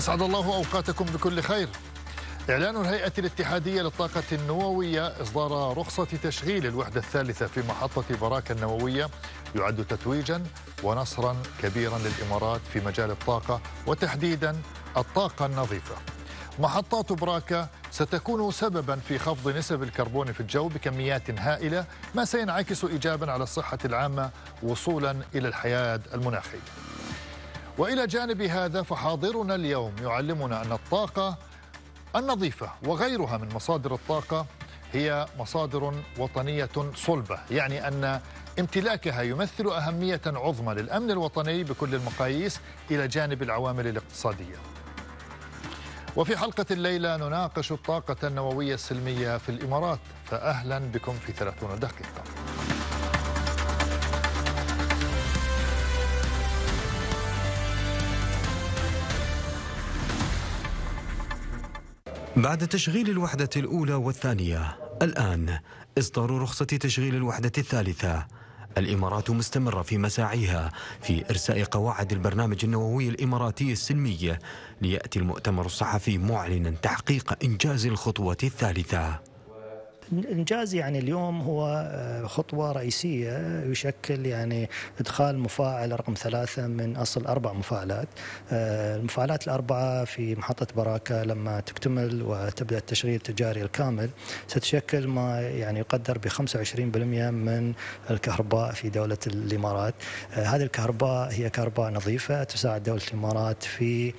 أسعد الله أوقاتكم بكل خير. إعلان الهيئة الاتحادية للطاقة النووية إصدار رخصة تشغيل الوحدة الثالثة في محطة براكة النووية يعد تتويجا ونصرا كبيرا للإمارات في مجال الطاقة وتحديدا الطاقة النظيفة. محطات براكة ستكون سببا في خفض نسب الكربون في الجو بكميات هائلة ما سينعكس إيجابا على الصحة العامة وصولا إلى الحياد المناخي وإلى جانب هذا فحاضرنا اليوم يعلمنا أن الطاقة النظيفة وغيرها من مصادر الطاقة هي مصادر وطنية صلبة، يعني أن امتلاكها يمثل أهمية عظمى للأمن الوطني بكل المقاييس إلى جانب العوامل الاقتصادية. وفي حلقة الليلة نناقش الطاقة النووية السلمية في الإمارات، فاهلا بكم في 30 دقيقة. بعد تشغيل الوحدة الأولى والثانية الآن إصدار رخصة تشغيل الوحدة الثالثة. الإمارات مستمرة في مساعيها في إرساء قواعد البرنامج النووي الإماراتي السلمي ليأتي المؤتمر الصحفي معلنا تحقيق إنجاز الخطوة الثالثة. إنجاز يعني اليوم هو آه، خطوة رئيسية يشكل يعني إدخال مفاعل رقم ثلاثة من أصل أربع مفاعلات. آه، المفاعلات الأربعة في محطة براكة لما تكتمل وتبدأ التشغيل التجاري الكامل ستشكل ما يعني يقدر ب 25% من الكهرباء في دولة الإمارات. آه، هذه الكهرباء هي كهرباء نظيفة تساعد دولة الإمارات في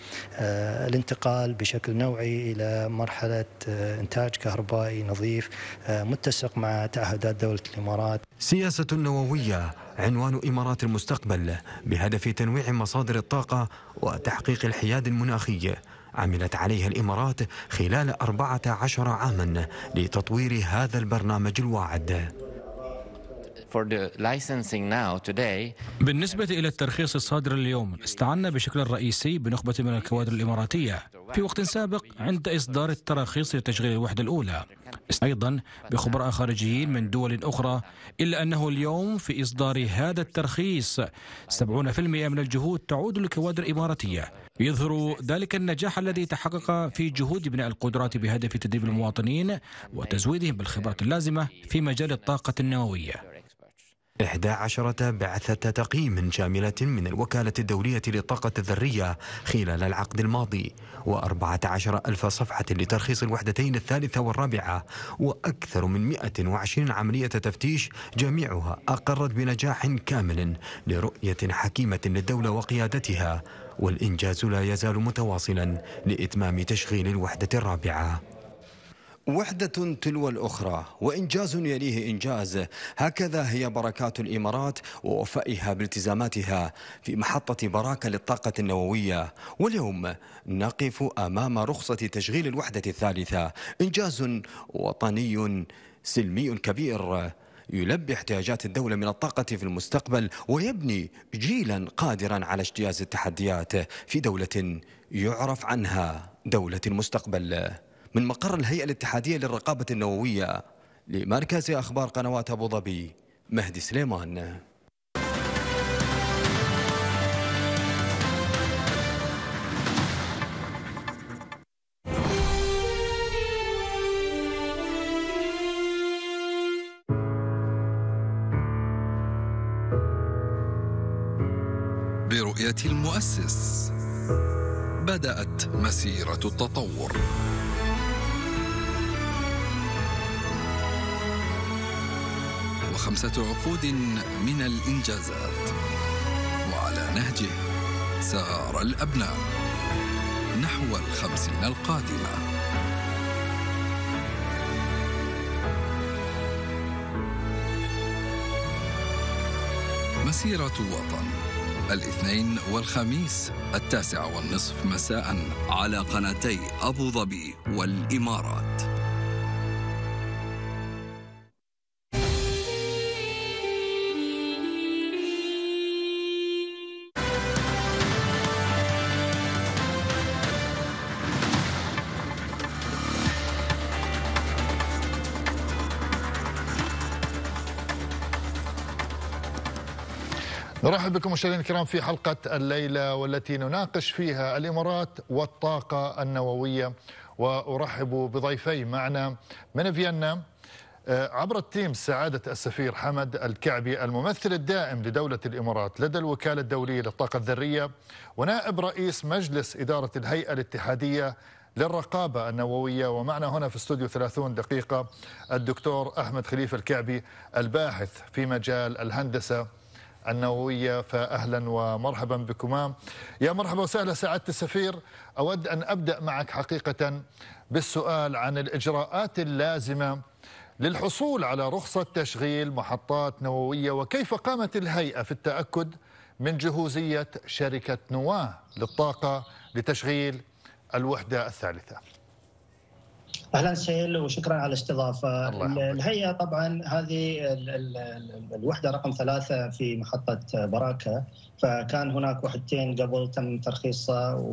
الانتقال بشكل نوعي إلى مرحلة إنتاج كهربائي نظيف. متسق مع تعهدات دولة الإمارات. سياسة نووية عنوان إمارات المستقبل بهدف تنويع مصادر الطاقة وتحقيق الحياد المناخي عملت عليها الإمارات خلال 14 عاما لتطوير هذا البرنامج الواعد. بالنسبة إلى الترخيص الصادر اليوم استعنا بشكل رئيسي بنخبة من الكوادر الإماراتية. في وقت سابق عند إصدار التراخيص لتشغيل الوحدة الأولى. أيضا بخبراء خارجيين من دول أخرى إلا أنه اليوم في إصدار هذا الترخيص 70% من الجهود تعود للكوادر الإماراتية يظهر ذلك النجاح الذي تحقق في جهود بناء القدرات بهدف تدريب المواطنين وتزويدهم بالخبرات اللازمة في مجال الطاقة النووية. 11 بعثة تقييم شاملة من الوكالة الدولية للطاقة الذرية خلال العقد الماضي و14 ألف صفحة لترخيص الوحدتين الثالثة والرابعة وأكثر من 120 عملية تفتيش جميعها أقرت بنجاح كامل لرؤية حكيمة للدولة وقيادتها والإنجاز لا يزال متواصلا لإتمام تشغيل الوحدة الرابعة. وحدة تلو الأخرى وإنجاز يليه إنجاز. هكذا هي بركات الإمارات ووفائها بالتزاماتها في محطة براكة للطاقة النووية. واليوم نقف أمام رخصة تشغيل الوحدة الثالثة. إنجاز وطني سلمي كبير. يلبي احتياجات الدولة من الطاقة في المستقبل ويبني جيلا قادرا على اجتياز التحديات في دولة يعرف عنها دولة المستقبل. من مقر الهيئة الاتحادية للرقابة النووية لمركز أخبار قنوات أبو ظبي مهدي سليمان. برؤية المؤسس بدأت مسيرة التطور. وخمسة عقود من الإنجازات. وعلى نهجه سار الأبناء نحو الخمسين القادمة. مسيرة وطن. الاثنين والخميس التاسع والنصف مساء على قناتي أبو ظبي والإمارات. نرحب بكم مشاهدينا الكرام في حلقة الليلة والتي نناقش فيها الإمارات والطاقة النووية. وأرحب بضيفي معنا من فيينا آه، عبر التيم سعادة السفير حمد الكعبي الممثل الدائم لدولة الإمارات لدى الوكالة الدولية للطاقة الذرية ونائب رئيس مجلس إدارة الهيئة الاتحادية للرقابة النووية. ومعنا هنا في استوديو 30 دقيقة الدكتور أحمد خليفة الكعبي الباحث في مجال الهندسة. النووية فأهلا ومرحبا بكما. يا مرحبا وسهلا سعادة السفير. أود أن أبدأ معك حقيقة بالسؤال عن الإجراءات اللازمة للحصول على رخصة تشغيل محطات نووية وكيف قامت الهيئة في التأكد من جهوزية شركة نواه للطاقة لتشغيل الوحدة الثالثة؟ أهلا سهيل وشكرا على الاستضافة. الهيئة طبعا هذه الوحدة رقم ثلاثة في محطة براكة فكان هناك وحدتين قبل تم ترخيصها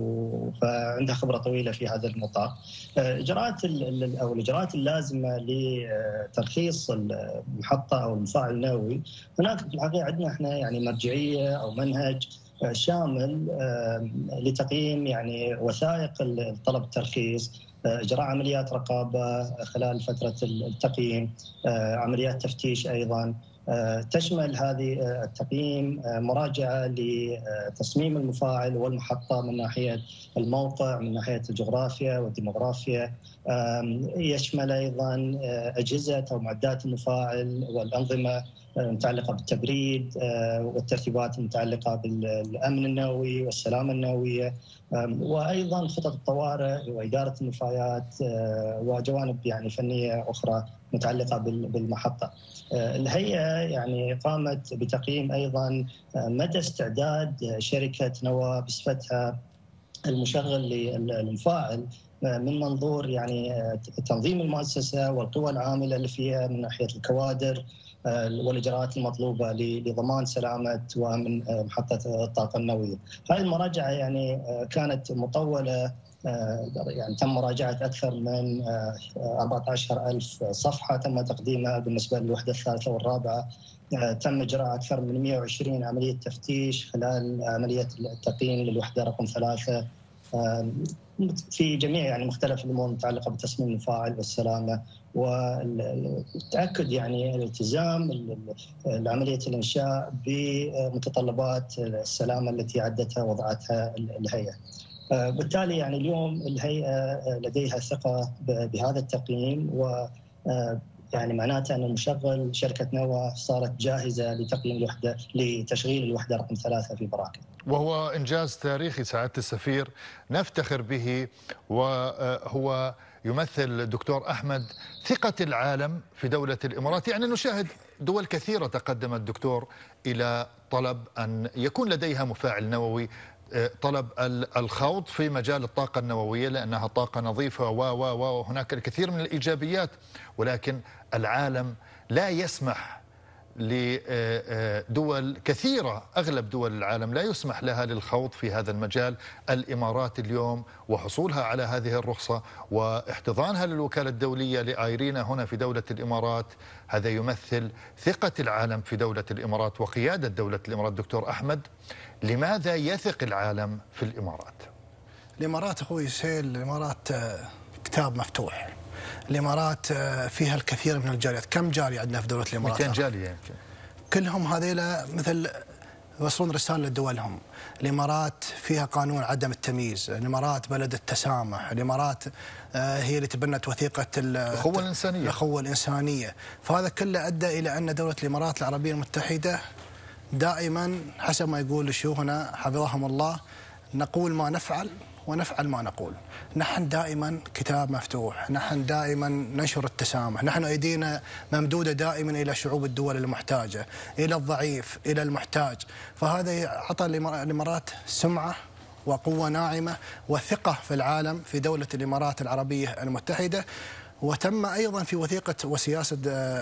فعندها خبرة طويلة في هذا النطاق. إجراءات أو الإجراءات اللازمة لترخيص المحطة أو المفاعل النووي هناك في الحقيقة عندنا إحنا يعني مرجعية أو منهج شامل لتقييم يعني وثائق طلب الترخيص إجراء عمليات رقابة خلال فترة التقييم عمليات تفتيش أيضا. تشمل هذه التقييم مراجعة لتصميم المفاعل والمحطة من ناحية الموقع من ناحية الجغرافيا والديموغرافيا. يشمل أيضا أجهزة أو معدات المفاعل والأنظمة المتعلقه بالتبريد والترتيبات المتعلقه بالأمن النووي والسلامة النووية وأيضا خطط الطوارئ وإدارة النفايات وجوانب يعني فنية أخرى متعلقة بالمحطة. الهيئة يعني قامت بتقييم أيضا مدى استعداد شركة نواه بصفتها المشغل للمفاعل من منظور يعني تنظيم المؤسسة والقوى العاملة اللي فيها من ناحية الكوادر والإجراءات المطلوبة لضمان سلامة وأمن محطة الطاقة النووية. هذه المراجعة يعني كانت مطولة يعني تم مراجعة أكثر من 14000 صفحة تم تقديمها بالنسبة للوحدة الثالثة والرابعة. تم إجراء أكثر من 120 عملية تفتيش خلال عملية التقييم للوحدة رقم ثلاثة. في جميع يعني مختلف الأمور المتعلقه بتصميم المفاعل والسلامة. والتأكد يعني الالتزام عمليه الإنشاء بمتطلبات السلامه التي عدتها وضعتها الهيئة. بالتالي يعني اليوم الهيئة لديها ثقة بهذا التقييم و يعني معناته أن المشغل شركة نوا صارت جاهزة لتقييم الوحدة لتشغيل الوحدة رقم ثلاثة في براكة. وهو إنجاز تاريخي سعادة السفير نفتخر به وهو يمثل الدكتور أحمد ثقة العالم في دولة الإمارات، يعني نشاهد دول كثيرة تقدمت دكتور إلى طلب أن يكون لديها مفاعل نووي. طلب الخوض في مجال الطاقة النووية لأنها طاقة نظيفة و و و وهناك الكثير من الإيجابيات. ولكن العالم لا يسمح لدول كثيرة أغلب دول العالم لا يسمح لها للخوض في هذا المجال. الإمارات اليوم وحصولها على هذه الرخصة واحتضانها للوكالة الدولية لآيرينا هنا في دولة الإمارات. هذا يمثل ثقة العالم في دولة الإمارات وقيادة دولة الإمارات. دكتور أحمد لماذا يثق العالم في الإمارات؟ الإمارات أخوي سيل الإمارات كتاب مفتوح. الإمارات فيها الكثير من الجاليات، كم جالية عندنا في دولة الإمارات؟ 200 جالية يمكن. كلهم هذيلا مثل يوصلون رسالة لدولهم، الإمارات فيها قانون عدم التمييز، الإمارات بلد التسامح، الإمارات هي اللي تبنت وثيقة الاخوه الإنسانية. الاخوه الإنسانية، فهذا كله أدى إلى أن دولة الإمارات العربية المتحدة دائما حسب ما يقول شيوخنا حفظهم الله نقول ما نفعل ونفعل ما نقول. نحن دائما كتاب مفتوح نحن دائما ننشر التسامح نحن أيدينا ممدودة دائما إلى شعوب الدول المحتاجة إلى الضعيف إلى المحتاج. فهذا أعطى الإمارات سمعة وقوة ناعمة وثقة في العالم في دولة الإمارات العربية المتحدة. وتم أيضا في وثيقة وسياسة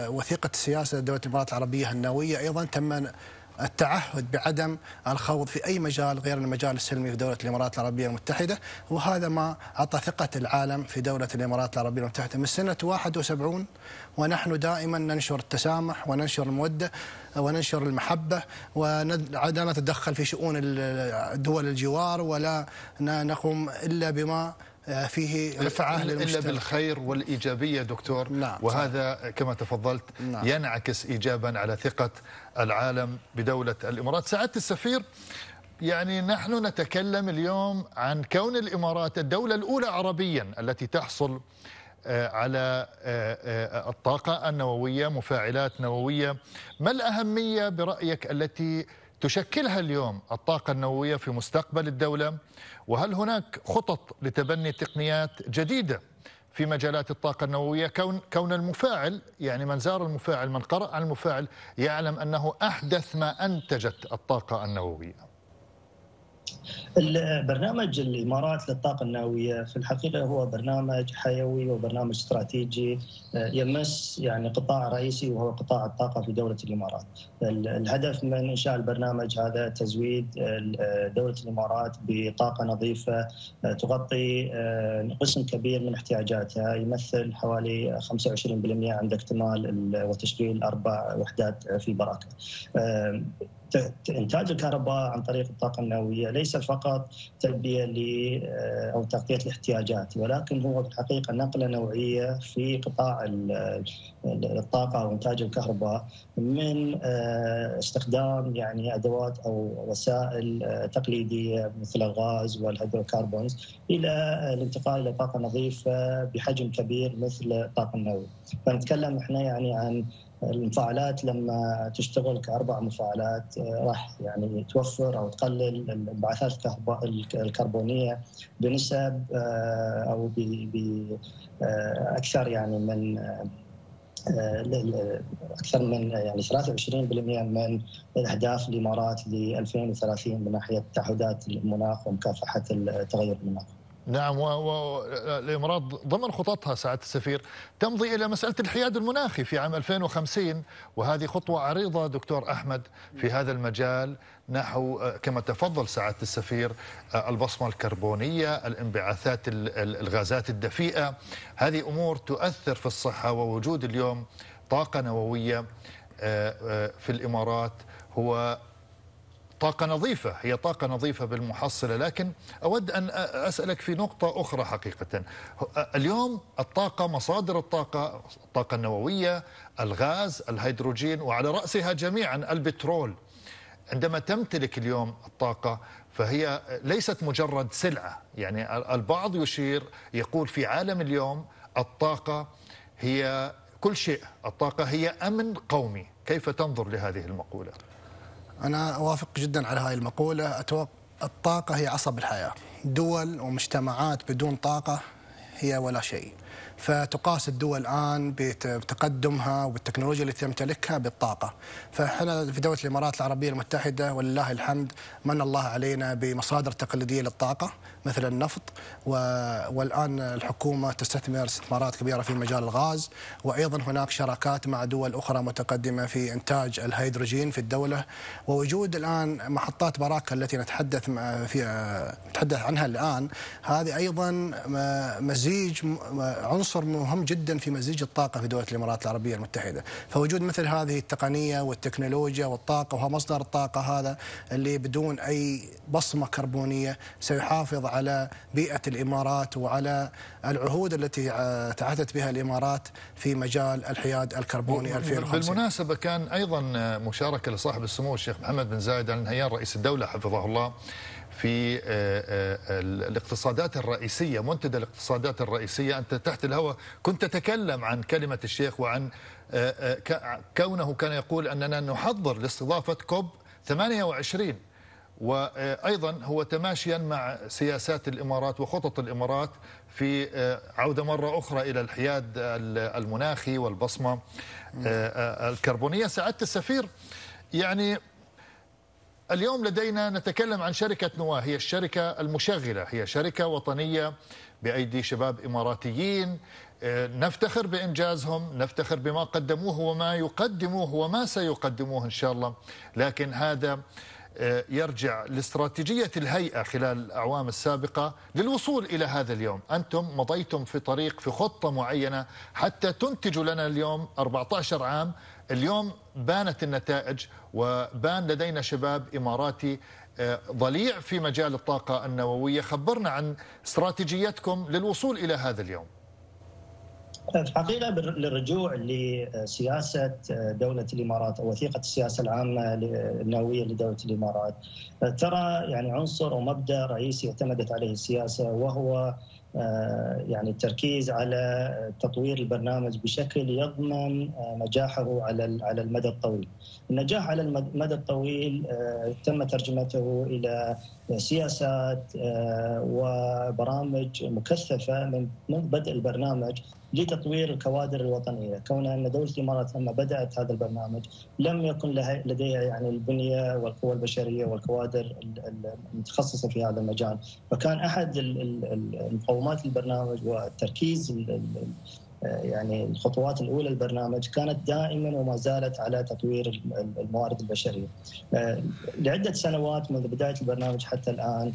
وثيقة سياسة دولة الإمارات العربية النووية أيضا تم التعهد بعدم الخوض في أي مجال غير المجال السلمي في دولة الإمارات العربية المتحدة. وهذا ما أعطى ثقة العالم في دولة الإمارات العربية المتحدة. من سنة 71 ونحن دائما ننشر التسامح وننشر المودة وننشر المحبة ولا نتدخل في شؤون دول الجوار ولا نقوم إلا بما فيه رفعة إلا بالخير والإيجابية دكتور. نعم وهذا كما تفضلت نعم. ينعكس إيجابا على ثقة العالم بدولة الإمارات. سعادة السفير يعني نحن نتكلم اليوم عن كون الإمارات الدولة الأولى عربيا التي تحصل آه، على آه، الطاقة النووية مفاعلات نووية. ما الأهمية برأيك التي تشكلها اليوم الطاقة النووية في مستقبل الدولة؟ وهل هناك خطط لتبني تقنيات جديدة في مجالات الطاقة النووية؟ كون كون المفاعل يعني من زار المفاعل من قرأ عن المفاعل يعلم أنه أحدث ما أنتجت الطاقة النووية. برنامج الامارات للطاقة النووية في الحقيقة هو برنامج حيوي وبرنامج استراتيجي آه، يمس يعني قطاع رئيسي وهو قطاع الطاقة في دولة الإمارات. الهدف من إنشاء البرنامج هذا تزويد آه، دولة الإمارات بطاقة نظيفة آه، تغطي قسم كبير من احتياجاتها يمثل حوالي 25% عند اكتمال وتشغيل أربع وحدات في براكه. إنتاج الكهرباء عن طريق الطاقة النووية ليس فقط تلبية ل آه، أو تغطية الاحتياجات ولكن هو في الحقيقة نقلة نوعية في قطاع الطاقة أو إنتاج الكهرباء من آه، استخدام يعني أدوات أو وسائل آه، تقليدية مثل الغاز والهيدروكربونز إلى الانتقال إلى طاقة نظيفة بحجم كبير مثل الطاقة النووية. فنتكلم إحنا يعني عن المفاعلات لما تشتغل كأربع مفاعلات آه، راح يعني توفر أو تقلل الانبعاثات الكربونية بنسب آه، أو باكثر آه، يعني من أكثر من يعني 23% من الأهداف الإمارات ل 2030 من ناحية تعهدات المناخ ومكافحة التغير المناخ. نعم والإمارات ضمن خططها سعادة السفير تمضي إلى مسألة الحياد المناخي في عام 2050 وهذه خطوة عريضة دكتور أحمد في هذا المجال نحو كما تفضل سعادة السفير البصمة الكربونية الانبعاثات الغازات الدفيئة. هذه أمور تؤثر في الصحة ووجود اليوم طاقة نووية آه، آه، في الإمارات هو طاقة نظيفة هي طاقة نظيفة بالمحصلة لكن أود أن أسألك في نقطة أخرى حقيقة. اليوم الطاقة مصادر الطاقة الطاقة النووية الغاز الهيدروجين وعلى رأسها جميعا البترول. عندما تمتلك اليوم الطاقة فهي ليست مجرد سلعة. يعني البعض يشير يقول في عالم اليوم الطاقة هي كل شيء. الطاقة هي أمن قومي. كيف تنظر لهذه المقولة؟ أنا أوافق جدا على هاي المقولة. أتوقع الطاقة هي عصب الحياة. دول ومجتمعات بدون طاقة هي ولا شيء. فتقاس الدول الآن بتقدمها وبالتكنولوجيا التي تمتلكها بالطاقة. فإحنا في دولة الإمارات العربية المتحدة ولله الحمد من الله علينا بمصادر تقليدية للطاقة مثل النفط والآن الحكومة تستثمر استثمارات كبيرة في مجال الغاز وأيضا هناك شراكات مع دول أخرى متقدمة في إنتاج الهيدروجين في الدولة. ووجود الآن محطات براكة التي نتحدث في نتحدث عنها الآن هذه أيضا مزيج عنصر مهم جدا في مزيج الطاقة في دولة الإمارات العربية المتحدة. فوجود مثل هذه التقنية والتكنولوجيا والطاقة وهو مصدر الطاقة هذا اللي بدون أي بصمة كربونية سيحافظ على بيئة الإمارات وعلى العهود التي تعهدت بها الإمارات في مجال الحياد الكربوني 2050 بالمناسبة كان أيضا مشاركة لصاحب السمو الشيخ محمد بن زايد آل نهيان رئيس الدولة حفظه الله. في آه، آه، الاقتصادات الرئيسية منتدى الاقتصادات الرئيسية. أنت تحت الهواء. كنت تتكلم عن كلمة الشيخ وعن آه، كونه كان يقول أننا نحضر لاستضافة كوب 28 وأيضا هو تماشيا مع سياسات الإمارات وخطط الإمارات في عودة مرة أخرى إلى الحياد المناخي والبصمة الكربونية. سعادة السفير. يعني اليوم لدينا نتكلم عن شركة نواة هي الشركة المشغلة هي شركة وطنية بأيدي شباب إماراتيين. آه، نفتخر بإنجازهم نفتخر بما قدموه وما يقدموه وما سيقدموه إن شاء الله. لكن هذا آه، يرجع لاستراتيجية الهيئة خلال الأعوام السابقة للوصول إلى هذا اليوم. أنتم مضيتم في طريق في خطة معينة حتى تنتجوا لنا اليوم 14 عام. اليوم بانت النتائج وبان لدينا شباب إماراتي آه، ضليع في مجال الطاقة النووية. خبرنا عن استراتيجيتكم للوصول إلى هذا اليوم. الحقيقة للرجوع لسياسة دولة الإمارات أو وثيقة السياسة العامة النووية لدولة الإمارات. ترى يعني عنصر ومبدأ رئيسي اعتمدت عليه السياسة وهو آه، يعني التركيز على تطوير البرنامج بشكل يضمن آه، نجاحه على على المدى الطويل. النجاح على المدى الطويل آه، تم ترجمته إلى سياسات وبرامج مكثفة من بدء البرنامج لتطوير الكوادر الوطنية، كون أن دولة الإمارات لما بدأت هذا البرنامج لم يكن لها لديها يعني البنية والقوى البشرية والكوادر المتخصصة في هذا المجال، فكان أحد المقومات البرنامج والتركيز يعني الخطوات الأولى للبرنامج كانت دائما وما زالت على تطوير الموارد البشرية. لعدة سنوات منذ بداية البرنامج حتى الآن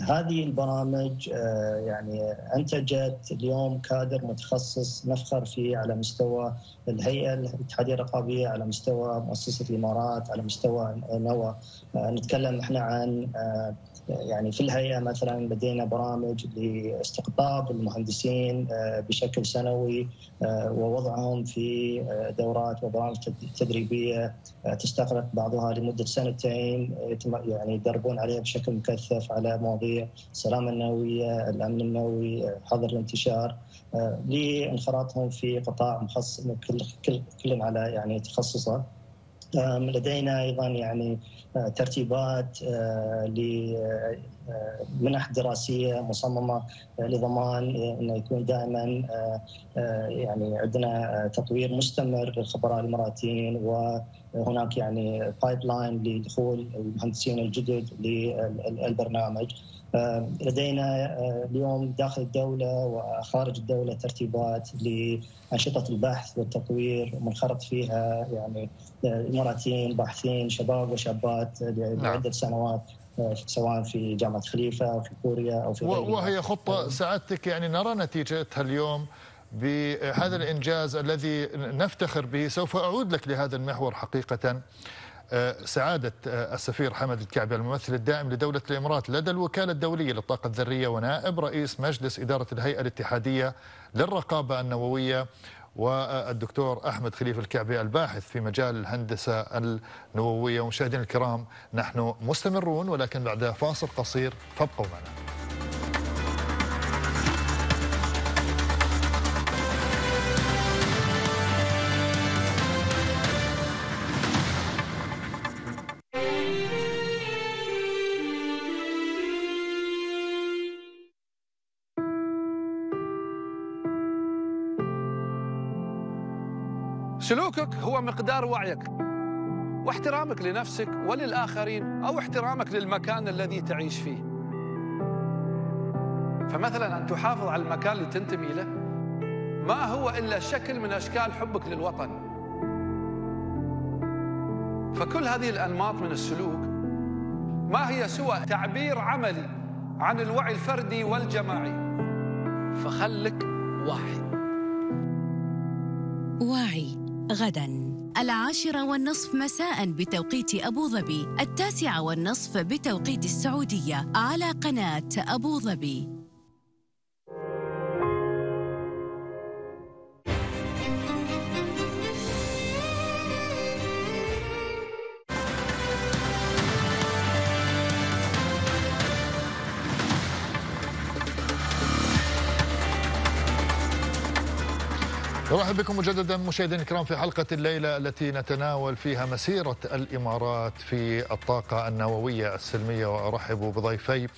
هذه البرامج آه، يعني أنتجت اليوم كادر متخصص نفخر فيه على مستوى الهيئة الاتحادية الرقابية على مستوى مؤسسة الإمارات على مستوى نوى. آه، نتكلم إحنا عن آه، يعني في الهيئة مثلا لدينا برامج لاستقطاب المهندسين بشكل سنوي ووضعهم في دورات وبرامج تدريبية. تستغرق بعضها لمدة سنتين يعني يدربون عليها بشكل مكثف على مواضيع السلامة النووية، الأمن النووي، حظر الانتشار لانخراطهم في قطاع مخصص كل كل على يعني تخصصه. لدينا أيضا يعني ترتيبات لمنح دراسية مصممة لضمان إنه يكون دائما يعني عندنا تطوير مستمر للخبراء الإماراتيين وهناك يعني pipeline لدخول المهندسين الجدد للبرنامج. لدينا آه، اليوم داخل الدولة وخارج الدولة ترتيبات لأنشطة البحث والتطوير منخرط فيها يعني آه، إماراتيين باحثين شباب وشابات لعدة نعم. سنوات آه، سواء في جامعة خليفة أو في كوريا أو في غيرها. وهي خطة سعادتك يعني نرى نتيجتها اليوم بهذا الإنجاز الذي نفتخر به. سوف أعود لك لهذا المحور حقيقة. آه، سعادة آه، السفير حمد الكعبي الممثل الدائم لدولة الإمارات لدى الوكالة الدولية للطاقة الذرية ونائب رئيس مجلس إدارة الهيئة الاتحادية للرقابة النووية والدكتور أحمد خليفة الكعبي الباحث في مجال الهندسة النووية. ومشاهدينا الكرام نحن مستمرون ولكن بعد فاصل قصير فابقوا معنا. سلوكك هو مقدار وعيك واحترامك لنفسك وللآخرين أو احترامك للمكان الذي تعيش فيه. فمثلا أن تحافظ على المكان اللي تنتمي له ما هو إلا شكل من أشكال حبك للوطن. فكل هذه الأنماط من السلوك ما هي سوى تعبير عملي عن الوعي الفردي والجماعي. فخلك واعي واعي. غدا. العاشرة والنصف مساء بتوقيت أبو ظبي التاسعة والنصف بتوقيت السعودية على قناة أبو ظبي. نرحب بكم مجددا مشاهدينا الكرام في حلقة الليلة التي نتناول فيها مسيرة الإمارات في الطاقة النووية السلمية. وأرحب بضيفي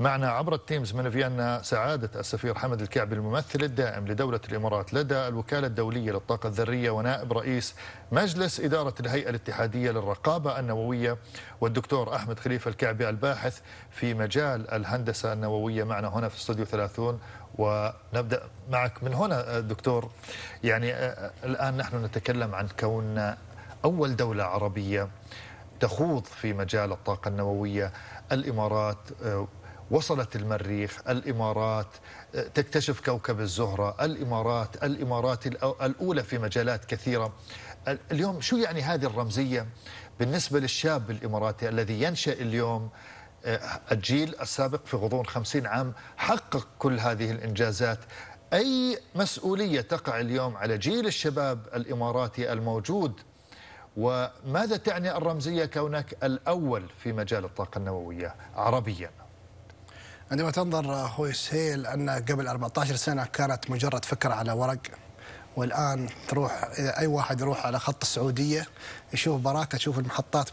معنا عبر التيمز من فيينا سعادة السفير حمد الكعبي الممثل الدائم لدولة الإمارات لدى الوكالة الدولية للطاقة الذرية ونائب رئيس مجلس إدارة الهيئة الاتحادية للرقابة النووية والدكتور أحمد خليفة الكعبي الباحث في مجال الهندسة النووية. معنا هنا في استوديو 30 ونبدأ معك من هنا دكتور. يعني الآن نحن نتكلم عن كون أول دولة عربية تخوض في مجال الطاقة النووية. الإمارات وصلت المريخ. الإمارات تكتشف كوكب الزهرة. الإمارات الإمارات الأولى في مجالات كثيرة. اليوم شو يعني هذه الرمزية بالنسبة للشاب الإماراتي الذي ينشأ اليوم الجيل السابق في غضون خمسين عام حقق كل هذه الإنجازات. أي مسؤولية تقع اليوم على جيل الشباب الإماراتي الموجود؟ وماذا تعني الرمزية كونك الأول في مجال الطاقة النووية عربيا؟ عندما تنظر أخوي سهيل أن قبل 14 سنة كانت مجرد فكرة على ورق والآن تروح أي واحد يروح على خط السعودية يشوف براكة تشوف المحطات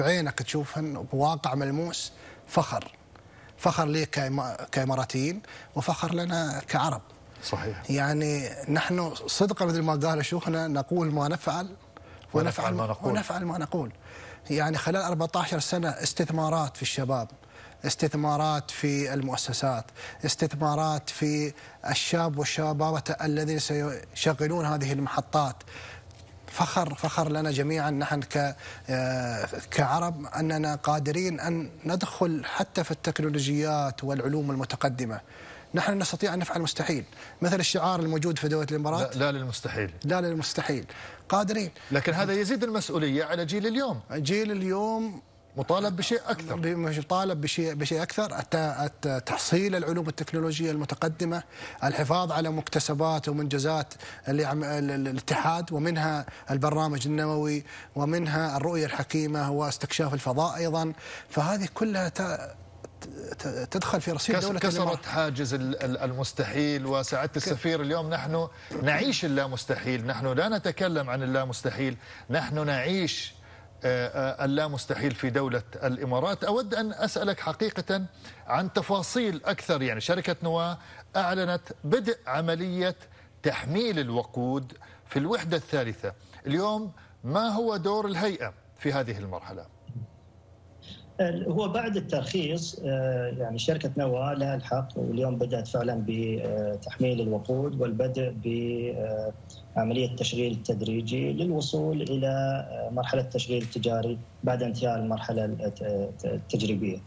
بعينك تشوفهن بواقع ملموس فخر. فخر لي كإماراتيين وفخر لنا كعرب. صحيح. يعني نحن صدقا مثل ما قال شيوخنا نقول ما نفعل ونفعل ما نقول. ونفعل ما نقول. يعني خلال 14 سنة استثمارات في الشباب استثمارات في المؤسسات استثمارات في الشاب والشابة الذين سيشغلون هذه المحطات. فخر فخر لنا جميعا نحن كعرب أننا قادرين أن ندخل حتى في التكنولوجيات والعلوم المتقدمة. نحن نستطيع أن نفعل المستحيل مثل الشعار الموجود في دولة الإمارات؟ لا, لا للمستحيل. لا للمستحيل. قادرين. لكن هذا يزيد المسؤولية على جيل اليوم. جيل اليوم مطالب بشيء أكثر. مطالب بشيء بشيء أكثر. تحصيل العلوم التكنولوجية المتقدمة الحفاظ على مكتسبات ومنجزات الاتحاد ومنها البرنامج النووي ومنها الرؤية الحكيمة واستكشاف الفضاء أيضا. فهذه كلها تدخل في رصيد دولة كسرت حاجز المستحيل وسعادة السفير. اليوم نحن نعيش اللامستحيل. نحن لا نتكلم عن اللامستحيل. نحن نعيش اللا مستحيل في دولة الإمارات. أود أن أسألك حقيقة عن تفاصيل أكثر. يعني شركة نواة أعلنت بدء عملية تحميل الوقود في الوحدة الثالثة. اليوم ما هو دور الهيئة في هذه المرحلة؟ هو بعد الترخيص يعني شركة نوا لها الحق واليوم بدأت فعلا بتحميل الوقود والبدء بعملية تشغيل تدريجي للوصول إلى مرحلة تشغيل تجاري بعد انتهاء المرحلة التجريبية.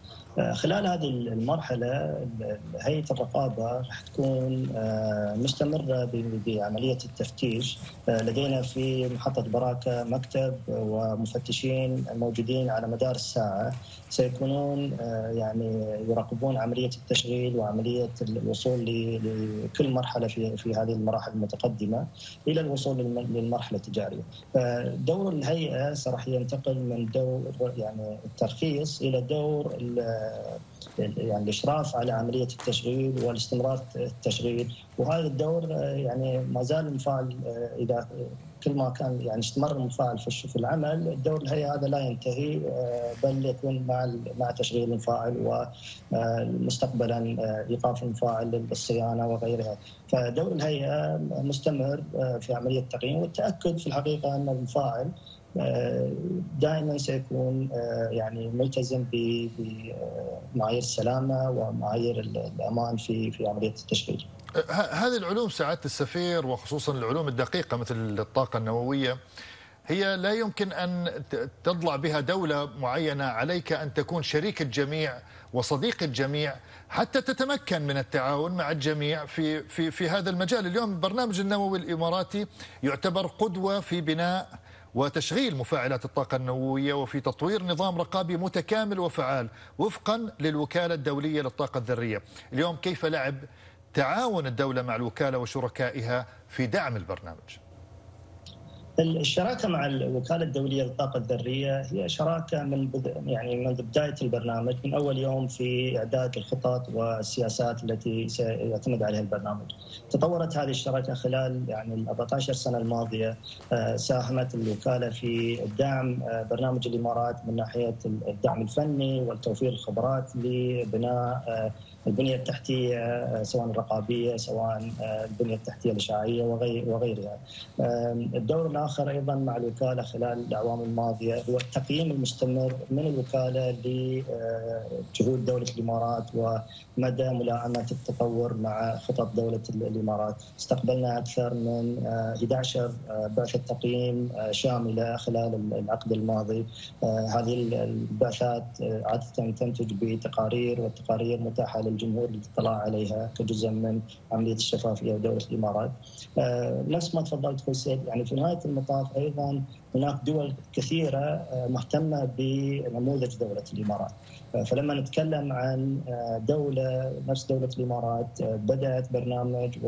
خلال هذه المرحلة هيئة الرقابة راح تكون مستمرة بعملية التفتيش. لدينا في محطة براكة مكتب ومفتشين موجودين على مدار الساعة. سيكونون يعني يراقبون عملية التشغيل وعملية الوصول لكل مرحلة في في هذه المراحل المتقدمة إلى الوصول للمرحلة التجارية. دور الهيئة راح ينتقل من دور يعني الترخيص إلى دور يعني الإشراف على عملية التشغيل والاستمرار التشغيل. وهذا الدور يعني ما زال المفاعل إذا كل ما كان يعني استمر المفاعل في العمل الدور الهيئة هذا لا ينتهي بل يكون مع مع تشغيل المفاعل ومستقبلا إيقاف المفاعل للصيانة وغيرها. فدور الهيئة مستمر في عملية التقييم والتأكد في الحقيقة أن المفاعل دائما سيكون يعني ملتزم بمعايير السلامة ومعايير الأمان في في عملية التشغيل. هذه العلوم سعاده السفير وخصوصا العلوم الدقيقة مثل الطاقة النووية هي لا يمكن أن تضلع بها دولة معينة عليك أن تكون شريك الجميع وصديق الجميع حتى تتمكن من التعاون مع الجميع في في في هذا المجال اليوم البرنامج النووي الإماراتي يعتبر قدوة في بناء وتشغيل مفاعلات الطاقة النووية وفي تطوير نظام رقابي متكامل وفعال وفقا للوكالة الدولية للطاقة الذرية. اليوم كيف لعب تعاون الدولة مع الوكالة وشركائها في دعم البرنامج؟ الشراكة مع الوكالة الدولية للطاقة الذرية هي شراكة من يعني منذ بداية البرنامج من أول يوم في إعداد الخطط والسياسات التي سيعتمد عليها البرنامج. تطورت هذه الشراكة خلال يعني ال 14 سنة الماضية آه، ساهمت الوكالة في دعم آه، برنامج الإمارات من ناحية الدعم الفني والتوفير الخبرات لبناء آه، البنية التحتية آه، سواء الرقابية سواء آه، البنية التحتية الاشعاعيه وغيرها. الدور الآخر أيضا مع الوكالة خلال الأعوام الماضية هو التقييم المستمر من الوكالة لجهود آه، دولة الإمارات ومدى ملائمة التطور مع خطط دولة الإمارات. استقبلنا أكثر من 11 بعثه تقييم شاملة خلال العقد الماضي. هذه البعثات عادة تنتج بتقارير والتقارير متاحة للجمهور للاطلاع عليها كجزء من عملية الشفافيه ودوله الإمارات. آه، نفس ما تفضلت أخوي يعني في نهاية المطاف أيضا هناك دول كثيرة آه، مهتمة بنموذج دولة الإمارات. آه، فلما نتكلم عن دولة نفس دولة الإمارات بدأت برنامج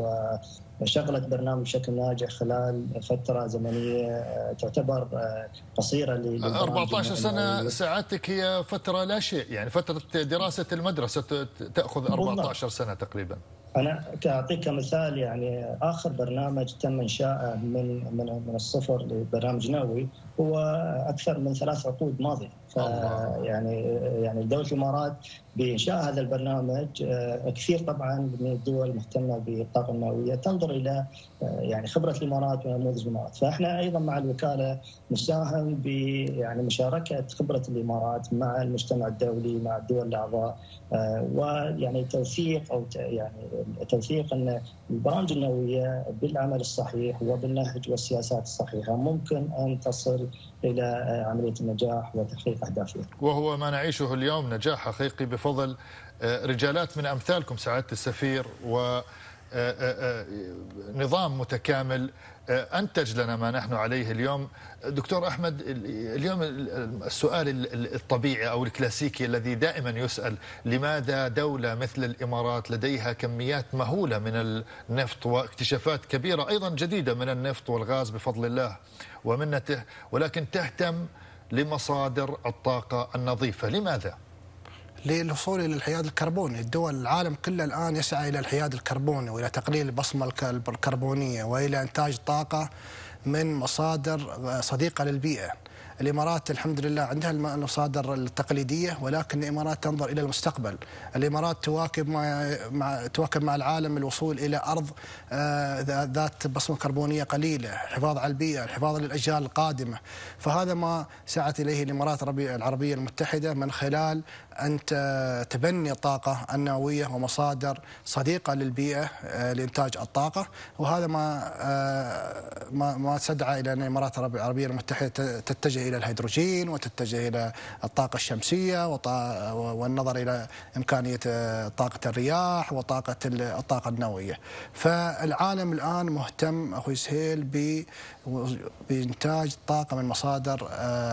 وشغلت برنامج بشكل ناجح خلال فترة زمنية تعتبر قصيرة 14 سنة سعادتك هي فترة لا شيء يعني فترة دراسة المدرسة تأخذ 14 سنة تقريبا. أنا اعطيك كمثال يعني آخر برنامج تم إنشاءه من من من الصفر لبرنامج نووي هو أكثر من ثلاث عقود ماضية. يعني يعني دولة الإمارات بإنشاء هذا البرنامج آه، كثير طبعا من الدول مهتمة بالطاقه النوويه تنظر إلى آه، يعني خبرة الإمارات ونموذج الإمارات، فإحنا أيضا مع الوكالة نساهم ب يعني مشاركة خبرة الإمارات مع المجتمع الدولي مع الدول الأعضاء آه، ويعني توثيق أو يعني توثيق أن البرامج النووية بالعمل الصحيح وبالنهج والسياسات الصحيحة ممكن أن تصل إلى عملية النجاح وتحقيق اهدافها. وهو ما نعيشه اليوم نجاح حقيقي بفضل آه، رجالات من أمثالكم سعادة السفير و نظام متكامل. أنتج لنا ما نحن عليه اليوم. دكتور أحمد اليوم السؤال الطبيعي أو الكلاسيكي الذي دائما يسأل لماذا دولة مثل الإمارات لديها كميات مهولة من النفط واكتشافات كبيرة أيضا جديدة من النفط والغاز بفضل الله؟ ومنته ولكن تهتم لمصادر الطاقة النظيفة. لماذا؟ للوصول إلى الحياد الكربوني، الدول العالم كله الآن يسعى إلى الحياد الكربوني وإلى تقليل البصمه الكربونية وإلى إنتاج طاقة من مصادر صديقة للبيئة. الإمارات الحمد لله عندها المصادر التقليدية ولكن الإمارات تنظر إلى المستقبل، الإمارات تواكب مع, مع تواكب مع العالم الوصول إلى أرض آه ذات بصمة كربونية قليلة، الحفاظ على البيئة، الحفاظ للأجيال القادمة، فهذا ما سعت إليه الإمارات العربية المتحدة من خلال أن تبني الطاقة النووية ومصادر صديقة للبيئة آه، لإنتاج الطاقة. وهذا ما آه، ما ما تدعى إلى أن الإمارات العربية المتحدة تتجه إلى الهيدروجين وتتجه إلى الطاقة الشمسية والنظر إلى إمكانية آه، طاقة الرياح وطاقة الطاقة النووية. فالعالم الآن مهتم أخوي سهيل بإنتاج طاقة من مصادر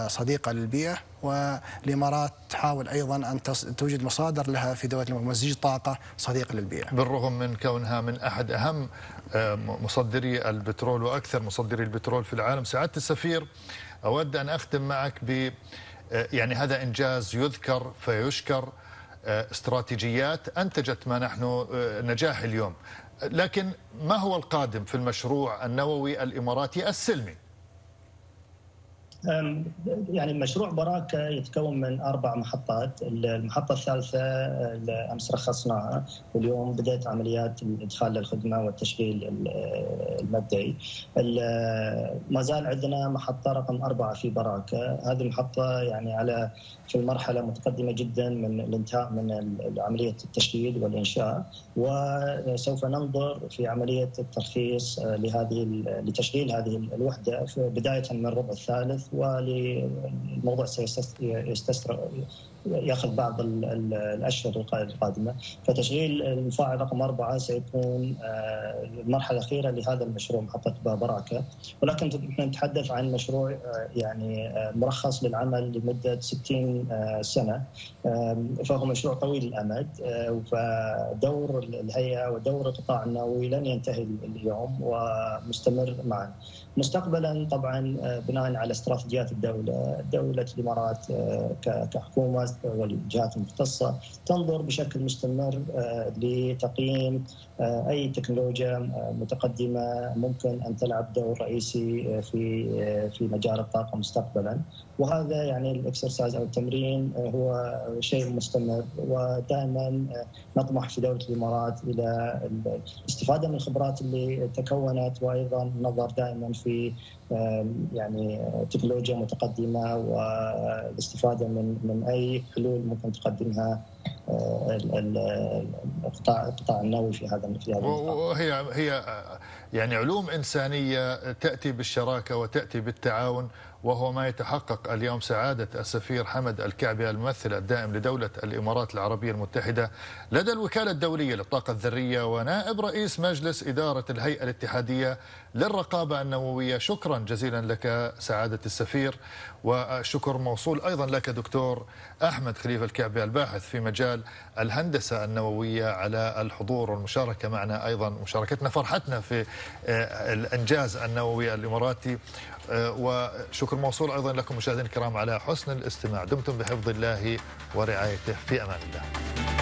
صديقة للبيئة والإمارات تحاول أيضا أن توجد مصادر لها في دوله مزيج طاقة صديق للبيئة. بالرغم من كونها من أحد أهم آه، مصدري البترول وأكثر مصدري البترول في العالم، سعادة السفير أود أن أختم معك ب آه، يعني هذا إنجاز يذكر فيشكر آه، استراتيجيات أنتجت ما نحن نجاح اليوم. لكن ما هو القادم في المشروع النووي الإماراتي السلمي؟ يعني مشروع براكة يتكون من أربع محطات. المحطة الثالثة أمس رخصناها واليوم بدأت عمليات الإدخال للخدمة والتشغيل المبدئي. ما زال عندنا محطة رقم أربعة في براكة. هذه المحطة يعني على في مرحلة متقدمة جدا من الانتهاء من عملية التشغيل والإنشاء. وسوف ننظر في عملية الترخيص لهذه لتشغيل هذه الوحدة بداية من الربع الثالث. وللموضوع سيستسرع ياخذ بعض الاشهر القادمه. فتشغيل المفاعل رقم أربعة سيكون آه، المرحله الاخيره لهذا المشروع محطة براكه ولكن نتحدث عن مشروع آه، يعني آه، مرخص للعمل لمدة 60 سنة. فهو مشروع طويل الامد فدور الهيئة ودور القطاع النووي لن ينتهي اليوم ومستمر معا. مستقبلا طبعا بناء على استراتيجيات الدولة، دولة الإمارات كحكومة والجهات المختصة تنظر بشكل مستمر آه، لتقييم آه، أي تكنولوجيا آه، متقدمة ممكن أن تلعب دور رئيسي في في مجال الطاقة مستقبلا. وهذا يعني الإكسرسايز أو التمرين هو شيء مستمر. ودائما نطمح في دوله الإمارات إلى الاستفاده من الخبرات اللي تكونت وأيضا النظر دائما في يعني تكنولوجيا متقدمة والاستفادة من من أي حلول ممكن تقدمها القطاع القطاع النووي في هذا في هذا وهي هي يعني علوم إنسانية تأتي بالشراكة وتأتي بالتعاون وهو ما يتحقق اليوم سعادة السفير حمد الكعبي الممثل الدائم لدولة الإمارات العربية المتحدة لدى الوكالة الدولية للطاقة الذرية ونائب رئيس مجلس إدارة الهيئة الاتحادية للرقابة النووية. شكرا جزيلا لك سعادة السفير وشكر موصول أيضا لك دكتور أحمد خليفة الكعبي الباحث في مجال الهندسة النووية على الحضور والمشاركة معنا أيضا. مشاركتنا فرحتنا في آه، الإنجاز النووي الإماراتي. آه، وشكر موصول أيضا لكم مشاهدينا الكرام على حسن الاستماع. دمتم بحفظ الله ورعايته. في أمان الله.